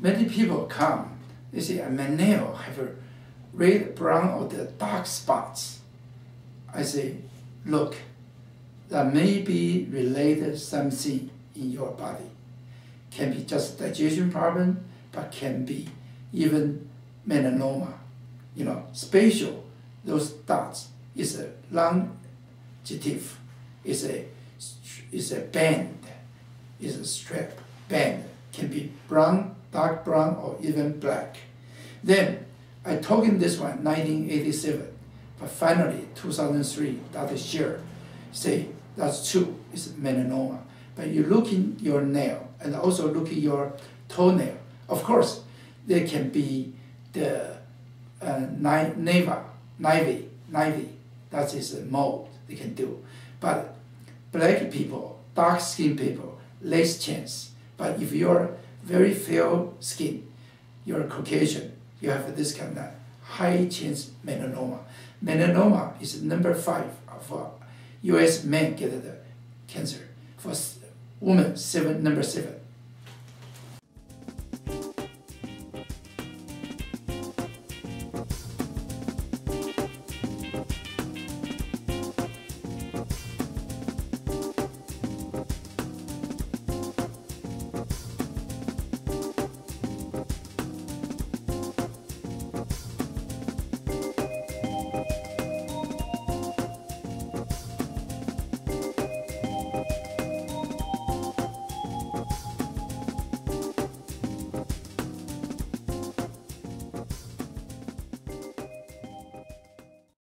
many people come, they say, my nail have a red, brown, or the dark spots. I say, look, that may be related something in your body. Can be just digestion problem, but can be even melanoma. You know, spatial, those dots is a longitudinal, is a is a band, is a strap band, can be brown, dark brown, or even black. Then I told him this one, 1987, but finally 2003, Dr. Shear say that's true, it's melanoma. But you look in your nail and also look at your toenail. Of course, there can be the uh, nava, navy, navy, that is a mold they can do. But black people, dark skinned people, less chance. But if you're very fair skin, you're Caucasian, you have this kind of high chance melanoma. Melanoma is number five for U.S. men get the cancer. For women, seven number seven.